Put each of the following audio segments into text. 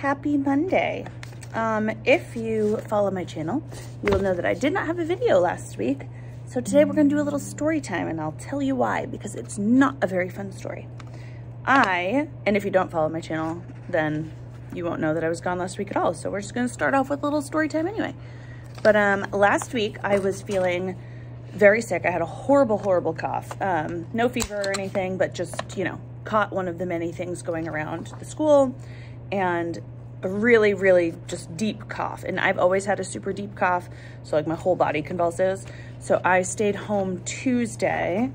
happy Monday. Um, if you follow my channel, you will know that I did not have a video last week. So today we're gonna do a little story time and I'll tell you why, because it's not a very fun story. I, and if you don't follow my channel, then you won't know that I was gone last week at all. So we're just gonna start off with a little story time anyway. But um, last week I was feeling very sick. I had a horrible, horrible cough. Um, no fever or anything, but just, you know, caught one of the many things going around the school and a really, really just deep cough. And I've always had a super deep cough. So like my whole body convulses. So I stayed home Tuesday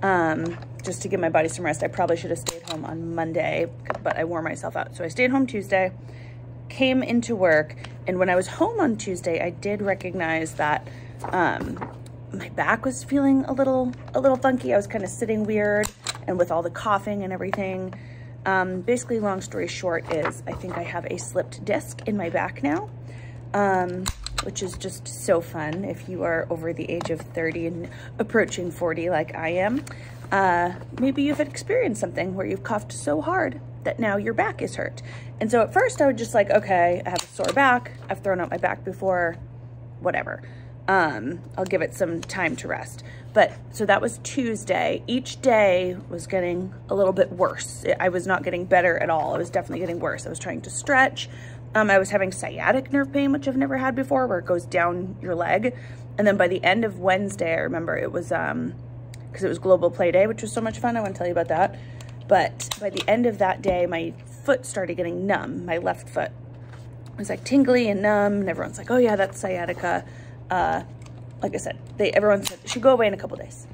um, just to give my body some rest. I probably should have stayed home on Monday, but I wore myself out. So I stayed home Tuesday, came into work. And when I was home on Tuesday, I did recognize that um, my back was feeling a little, a little funky. I was kind of sitting weird and with all the coughing and everything. Um, basically, long story short is I think I have a slipped disc in my back now, um, which is just so fun if you are over the age of 30 and approaching 40 like I am. Uh, maybe you've experienced something where you've coughed so hard that now your back is hurt. And so at first I would just like, okay, I have a sore back. I've thrown out my back before, whatever. Um, I'll give it some time to rest. But so that was Tuesday. Each day was getting a little bit worse. I was not getting better at all. I was definitely getting worse. I was trying to stretch. Um, I was having sciatic nerve pain, which I've never had before, where it goes down your leg. And then by the end of Wednesday, I remember it was, um, because it was Global Play Day, which was so much fun. I want to tell you about that. But by the end of that day, my foot started getting numb, my left foot. It was like tingly and numb, and everyone's like, oh yeah, that's sciatica. Uh, like I said, they everyone said should go away in a couple days.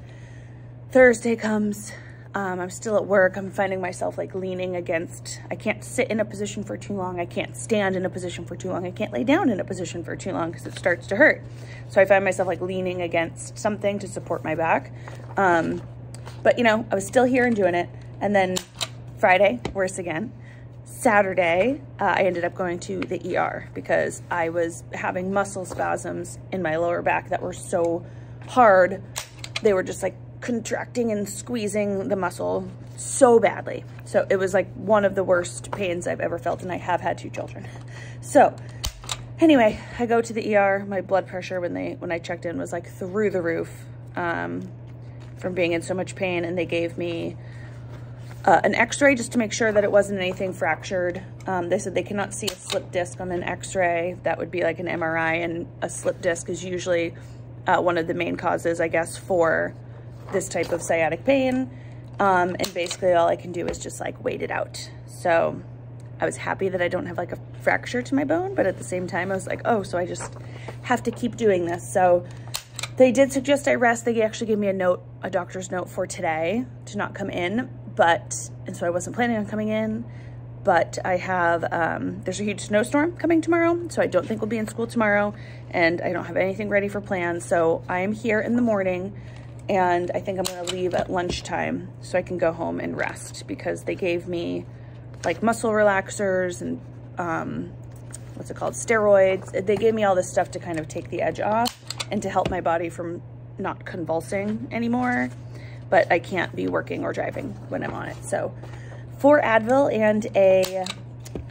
Thursday comes, um, I'm still at work. I'm finding myself like leaning against, I can't sit in a position for too long. I can't stand in a position for too long. I can't lay down in a position for too long because it starts to hurt. So I find myself like leaning against something to support my back. Um, but you know, I was still here and doing it. And then Friday, worse again. Saturday, uh, I ended up going to the ER because I was having muscle spasms in my lower back that were so hard. They were just like contracting and squeezing the muscle so badly. So it was like one of the worst pains I've ever felt and I have had two children. So anyway, I go to the ER. My blood pressure when they when I checked in was like through the roof um, from being in so much pain and they gave me uh, an x-ray just to make sure that it wasn't anything fractured. Um, they said they cannot see a slip disc on an x-ray. That would be like an MRI and a slip disc is usually uh, one of the main causes, I guess, for this type of sciatic pain. Um, and basically all I can do is just like wait it out. So I was happy that I don't have like a fracture to my bone, but at the same time I was like, oh, so I just have to keep doing this. So they did suggest I rest. They actually gave me a note, a doctor's note for today to not come in, but, and so I wasn't planning on coming in, but I have, um, there's a huge snowstorm coming tomorrow, so I don't think we'll be in school tomorrow, and I don't have anything ready for plans, so I am here in the morning, and I think I'm gonna leave at lunchtime so I can go home and rest, because they gave me like muscle relaxers and, um, what's it called, steroids. They gave me all this stuff to kind of take the edge off and to help my body from not convulsing anymore but I can't be working or driving when I'm on it. So four Advil and a,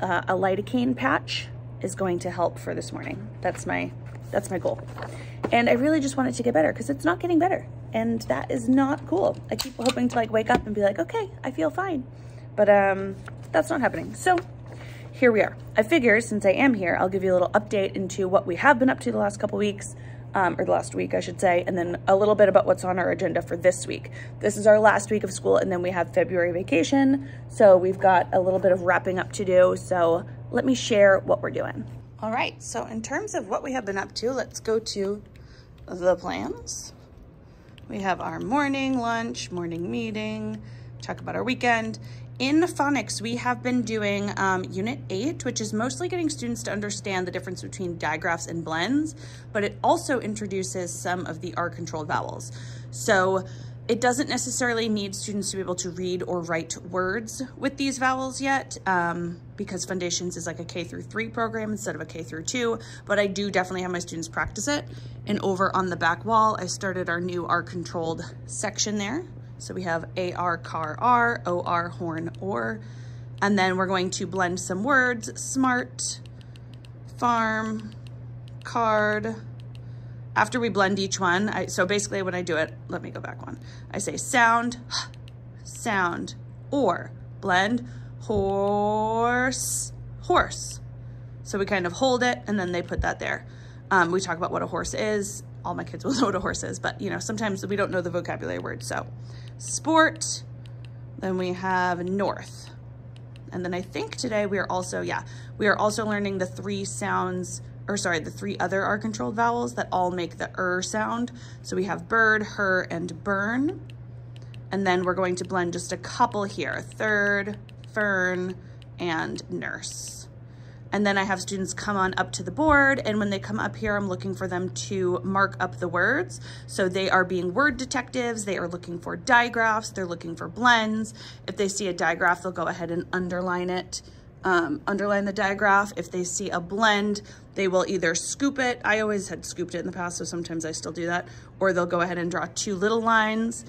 uh, a lidocaine patch is going to help for this morning. That's my, that's my goal. And I really just want it to get better because it's not getting better. And that is not cool. I keep hoping to like wake up and be like, okay, I feel fine. But um, that's not happening. So here we are. I figure since I am here, I'll give you a little update into what we have been up to the last couple weeks, um, or the last week, I should say, and then a little bit about what's on our agenda for this week. This is our last week of school, and then we have February vacation. So we've got a little bit of wrapping up to do. So let me share what we're doing. All right, so in terms of what we have been up to, let's go to the plans. We have our morning lunch, morning meeting, talk about our weekend, in phonics, we have been doing um, Unit 8, which is mostly getting students to understand the difference between digraphs and blends, but it also introduces some of the R-controlled vowels. So it doesn't necessarily need students to be able to read or write words with these vowels yet um, because Fundations is like a K through 3 program instead of a K through 2, but I do definitely have my students practice it. And over on the back wall, I started our new R-controlled section there. So we have AR car R, OR horn or, And then we're going to blend some words, smart, farm, card. After we blend each one, I, so basically when I do it, let me go back one. I say sound, sound, or blend horse, horse. So we kind of hold it and then they put that there. Um, we talk about what a horse is. All my kids will know what a horse is, but you know, sometimes we don't know the vocabulary word. So sport, then we have north. And then I think today we are also, yeah, we are also learning the three sounds, or sorry, the three other R controlled vowels that all make the er sound. So we have bird, her, and burn. And then we're going to blend just a couple here, third, fern, and nurse. And then I have students come on up to the board. And when they come up here, I'm looking for them to mark up the words. So they are being word detectives. They are looking for digraphs. They're looking for blends. If they see a digraph, they'll go ahead and underline it. Um, underline the digraph. If they see a blend, they will either scoop it. I always had scooped it in the past, so sometimes I still do that. Or they'll go ahead and draw two little lines.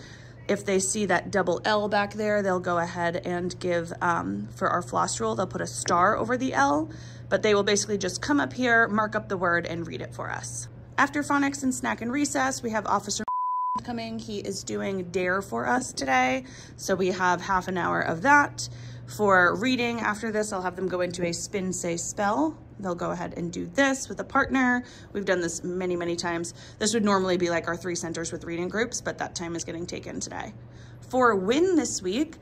If they see that double L back there, they'll go ahead and give, um, for our floss rule, they'll put a star over the L, but they will basically just come up here, mark up the word, and read it for us. After phonics and snack and recess, we have Officer coming. He is doing DARE for us today, so we have half an hour of that. For reading after this, I'll have them go into a spin, say, spell. They'll go ahead and do this with a partner. We've done this many, many times. This would normally be like our three centers with reading groups, but that time is getting taken today. For win this week,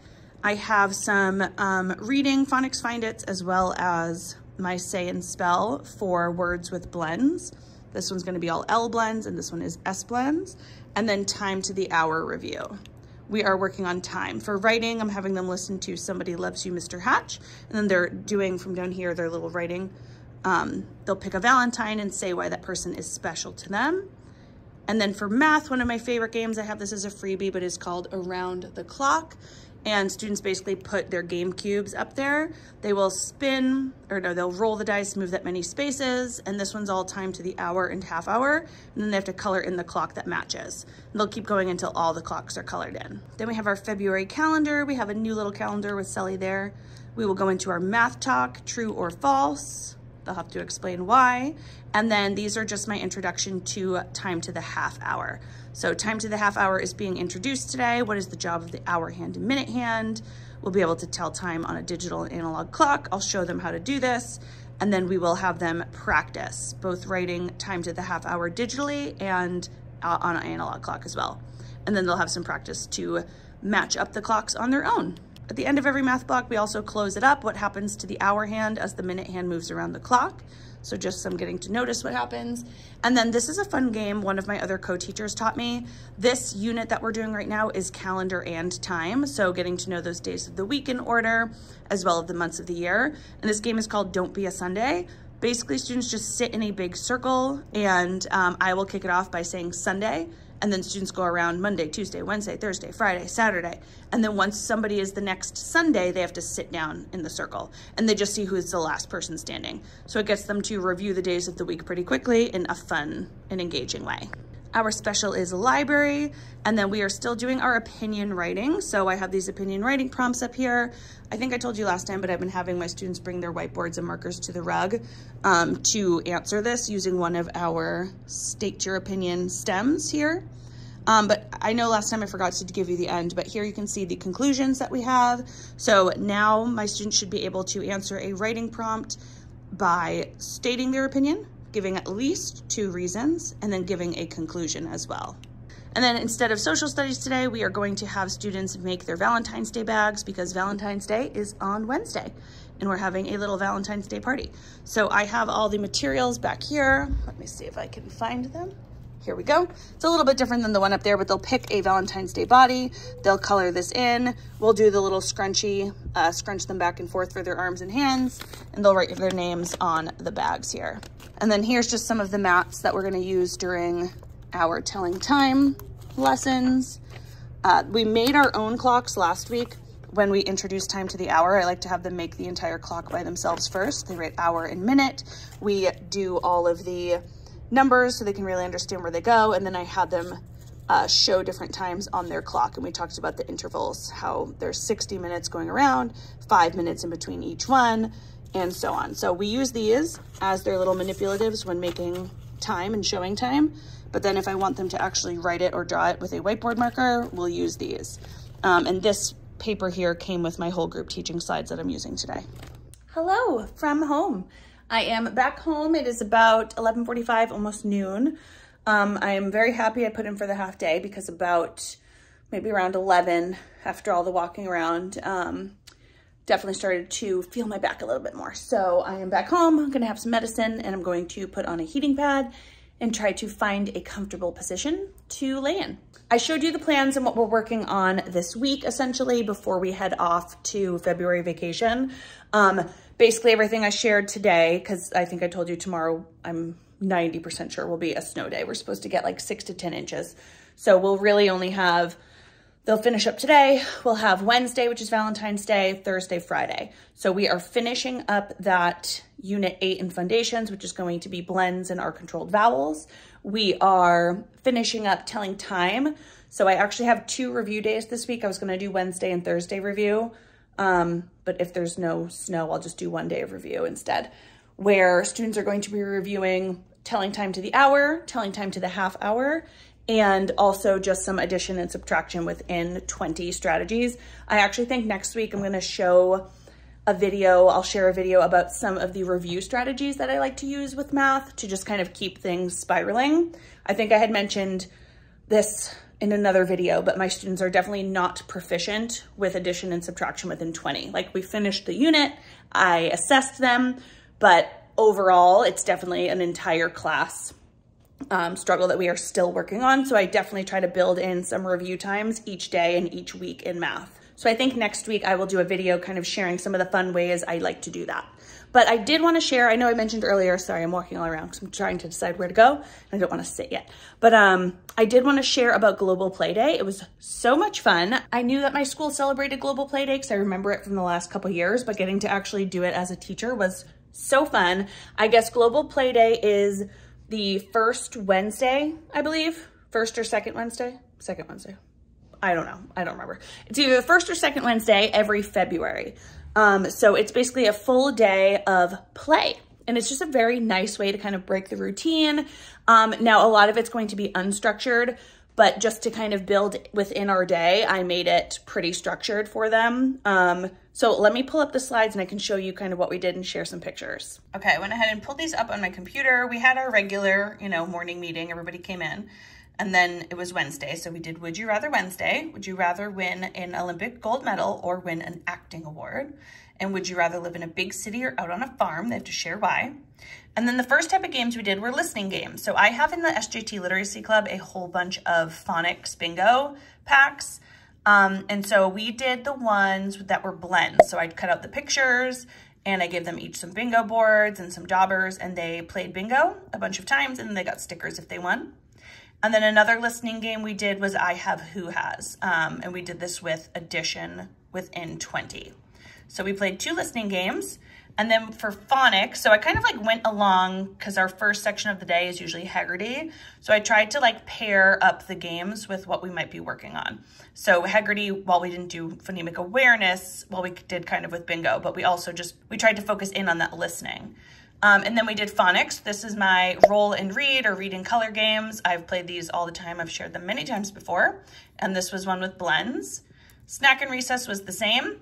I have some um, reading phonics find its as well as my say and spell for words with blends. This one's gonna be all L blends and this one is S blends. And then time to the hour review we are working on time. For writing, I'm having them listen to Somebody Loves You, Mr. Hatch, and then they're doing from down here their little writing. Um, they'll pick a Valentine and say why that person is special to them. And then for math, one of my favorite games, I have this as a freebie, but it's called Around the Clock and students basically put their game cubes up there. They will spin, or no, they'll roll the dice, move that many spaces, and this one's all timed to the hour and half hour, and then they have to color in the clock that matches. And they'll keep going until all the clocks are colored in. Then we have our February calendar. We have a new little calendar with Sally there. We will go into our math talk, true or false. They'll have to explain why. And then these are just my introduction to time to the half hour. So time to the half hour is being introduced today. What is the job of the hour hand and minute hand? We'll be able to tell time on a digital and analog clock. I'll show them how to do this. And then we will have them practice both writing time to the half hour digitally and uh, on an analog clock as well. And then they'll have some practice to match up the clocks on their own. At the end of every math block, we also close it up. What happens to the hour hand as the minute hand moves around the clock. So just some getting to notice what happens. And then this is a fun game one of my other co-teachers taught me. This unit that we're doing right now is calendar and time. So getting to know those days of the week in order, as well as the months of the year. And this game is called Don't Be a Sunday. Basically, students just sit in a big circle and um, I will kick it off by saying Sunday and then students go around Monday, Tuesday, Wednesday, Thursday, Friday, Saturday. And then once somebody is the next Sunday, they have to sit down in the circle and they just see who's the last person standing. So it gets them to review the days of the week pretty quickly in a fun and engaging way. Our special is library, and then we are still doing our opinion writing. So I have these opinion writing prompts up here. I think I told you last time, but I've been having my students bring their whiteboards and markers to the rug um, to answer this using one of our state your opinion stems here. Um, but I know last time I forgot to give you the end, but here you can see the conclusions that we have. So now my students should be able to answer a writing prompt by stating their opinion, giving at least two reasons, and then giving a conclusion as well. And then instead of social studies today, we are going to have students make their Valentine's Day bags because Valentine's Day is on Wednesday and we're having a little Valentine's Day party. So I have all the materials back here. Let me see if I can find them. Here we go. It's a little bit different than the one up there, but they'll pick a Valentine's Day body. They'll color this in. We'll do the little scrunchy, uh, scrunch them back and forth for their arms and hands, and they'll write their names on the bags here. And then here's just some of the mats that we're gonna use during our telling time lessons. Uh, we made our own clocks last week when we introduce time to the hour. I like to have them make the entire clock by themselves first. They write hour and minute. We do all of the numbers so they can really understand where they go. And then I had them uh, show different times on their clock. And we talked about the intervals, how there's 60 minutes going around, five minutes in between each one, and so on. So we use these as their little manipulatives when making time and showing time. But then if I want them to actually write it or draw it with a whiteboard marker, we'll use these. Um, and this paper here came with my whole group teaching slides that I'm using today. Hello from home. I am back home. It is about 11.45, almost noon. Um, I am very happy I put in for the half day because about maybe around 11, after all the walking around, um, definitely started to feel my back a little bit more. So I am back home, I'm gonna have some medicine and I'm going to put on a heating pad and try to find a comfortable position to lay in. I showed you the plans and what we're working on this week, essentially, before we head off to February vacation. Um, basically everything I shared today, because I think I told you tomorrow, I'm 90% sure will be a snow day. We're supposed to get like six to 10 inches. So we'll really only have, they'll finish up today. We'll have Wednesday, which is Valentine's Day, Thursday, Friday. So we are finishing up that unit eight in Fundations, which is going to be blends and R-controlled vowels. We are finishing up telling time. So I actually have two review days this week. I was gonna do Wednesday and Thursday review. Um, but if there's no snow, I'll just do one day of review instead, where students are going to be reviewing telling time to the hour, telling time to the half hour, and also just some addition and subtraction within 20 strategies. I actually think next week I'm gonna show a video, I'll share a video about some of the review strategies that I like to use with math to just kind of keep things spiraling. I think I had mentioned this in another video, but my students are definitely not proficient with addition and subtraction within 20. Like we finished the unit, I assessed them, but overall it's definitely an entire class um, struggle that we are still working on. So I definitely try to build in some review times each day and each week in math. So I think next week I will do a video kind of sharing some of the fun ways I like to do that. But I did want to share, I know I mentioned earlier, sorry, I'm walking all around because I'm trying to decide where to go. I don't want to sit yet. But um, I did want to share about Global Play Day. It was so much fun. I knew that my school celebrated Global Play Day because I remember it from the last couple years, but getting to actually do it as a teacher was so fun. I guess Global Play Day is the first Wednesday, I believe. First or second Wednesday? Second Wednesday. I don't know. I don't remember. It's either the first or second Wednesday every February. Um, so it's basically a full day of play. And it's just a very nice way to kind of break the routine. Um, now, a lot of it's going to be unstructured, but just to kind of build within our day, I made it pretty structured for them. Um, so let me pull up the slides and I can show you kind of what we did and share some pictures. Okay, I went ahead and pulled these up on my computer. We had our regular, you know, morning meeting. Everybody came in. And then it was Wednesday. So we did Would You Rather Wednesday. Would you rather win an Olympic gold medal or win an acting award? And would you rather live in a big city or out on a farm? They have to share why. And then the first type of games we did were listening games. So I have in the SJT Literacy Club a whole bunch of phonics bingo packs. Um, and so we did the ones that were blends. So I'd cut out the pictures and I gave them each some bingo boards and some jobbers and they played bingo a bunch of times and they got stickers if they won. And then another listening game we did was I Have Who Has. Um, and we did this with addition within 20. So we played two listening games. And then for phonics, so I kind of like went along because our first section of the day is usually Heggerty. So I tried to like pair up the games with what we might be working on. So Heggerty, while we didn't do phonemic awareness, well, we did kind of with bingo, but we also just, we tried to focus in on that listening. Um, and then we did phonics. This is my roll and read or read and color games. I've played these all the time. I've shared them many times before. And this was one with blends. Snack and recess was the same.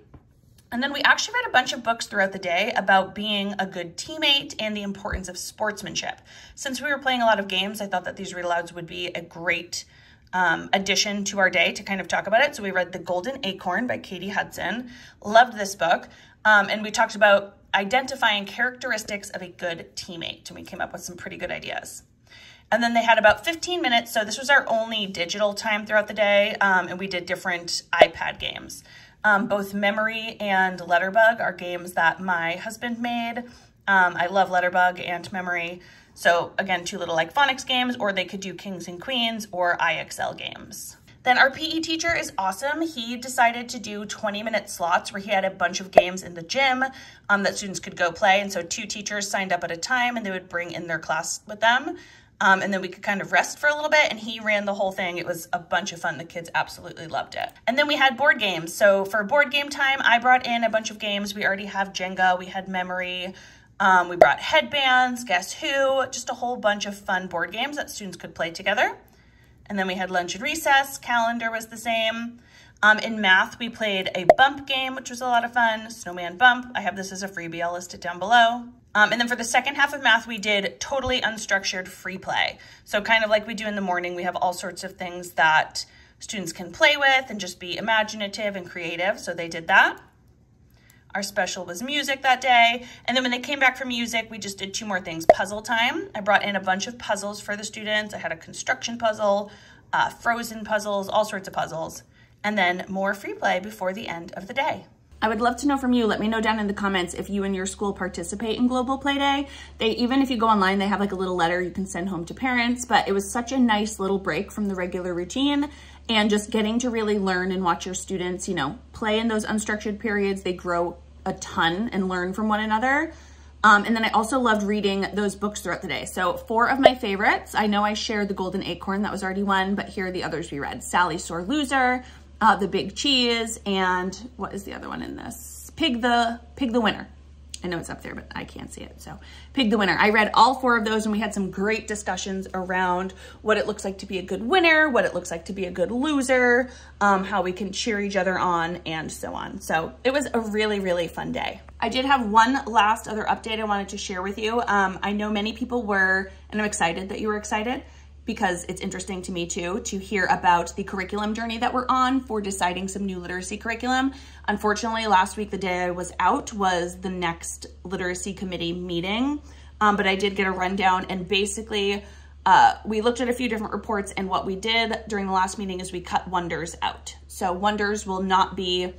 And then we actually read a bunch of books throughout the day about being a good teammate and the importance of sportsmanship. Since we were playing a lot of games, I thought that these read alouds would be a great um, addition to our day to kind of talk about it. So we read The Golden Acorn by Katy Hudson. Loved this book. Um, and we talked about identifying characteristics of a good teammate. And we came up with some pretty good ideas. And then they had about 15 minutes. So this was our only digital time throughout the day. Um, and we did different iPad games. Um, both Memory and Letterbug are games that my husband made. Um, I love Letterbug and Memory. So again, two little like phonics games, or they could do Kings and Queens or IXL games. Then our PE teacher is awesome. He decided to do 20 minute slots where he had a bunch of games in the gym um, that students could go play. And so two teachers signed up at a time and they would bring in their class with them. Um, and then we could kind of rest for a little bit and he ran the whole thing. It was a bunch of fun. The kids absolutely loved it. And then we had board games. So for board game time, I brought in a bunch of games. We already have Jenga, we had Memory, um, we brought headbands, Guess Who, just a whole bunch of fun board games that students could play together. And then we had lunch and recess, calendar was the same. Um, in math, we played a bump game, which was a lot of fun, snowman bump. I have this as a freebie, I'll list it down below. Um, and then for the second half of math, we did totally unstructured free play. So kind of like we do in the morning, we have all sorts of things that students can play with and just be imaginative and creative. So they did that. Our special was music that day. And then when they came back from music, we just did two more things. Puzzle time. I brought in a bunch of puzzles for the students. I had a construction puzzle, uh, frozen puzzles, all sorts of puzzles and then more free play before the end of the day. I would love to know from you. Let me know down in the comments if you and your school participate in Global Play Day. They even if you go online, they have like a little letter you can send home to parents, but it was such a nice little break from the regular routine and just getting to really learn and watch your students, you know, play in those unstructured periods. They grow a ton and learn from one another. Um, and then I also loved reading those books throughout the day. So four of my favorites, I know I shared The Golden Acorn, that was already one, but here are the others we read. Sally Sore Loser, uh, the big cheese, and what is the other one in this? Pig the, Pig the Winner. I know it's up there, but I can't see it. So Pig the Winner. I read all four of those and we had some great discussions around what it looks like to be a good winner, what it looks like to be a good loser, um, how we can cheer each other on and so on. So it was a really, really fun day. I did have one last other update I wanted to share with you. Um, I know many people were, and I'm excited that you were excited, because it's interesting to me too to hear about the curriculum journey that we're on for deciding some new literacy curriculum. Unfortunately, last week, the day I was out was the next literacy committee meeting, um, but I did get a rundown and basically uh, we looked at a few different reports and what we did during the last meeting is we cut Wonders out. So Wonders will not be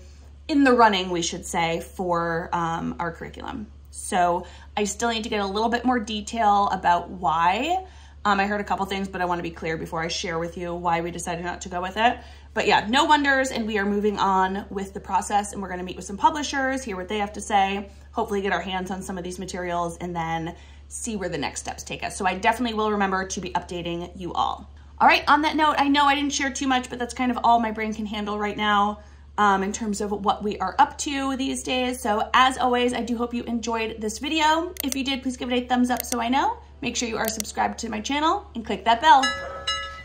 in the running, we should say, for um, our curriculum. So I still need to get a little bit more detail about why, um, I heard a couple things, but I want to be clear before I share with you why we decided not to go with it. But yeah, no wonders, and we are moving on with the process, and we're going to meet with some publishers, hear what they have to say, hopefully get our hands on some of these materials, and then see where the next steps take us. So I definitely will remember to be updating you all. All right, on that note, I know I didn't share too much, but that's kind of all my brain can handle right now um, in terms of what we are up to these days. So as always, I do hope you enjoyed this video. If you did, please give it a thumbs up so I know. Make sure you are subscribed to my channel and click that bell.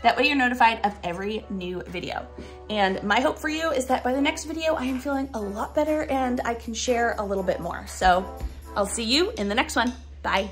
That way you're notified of every new video. And my hope for you is that by the next video, I am feeling a lot better and I can share a little bit more. So I'll see you in the next one. Bye.